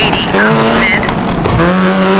80, mid.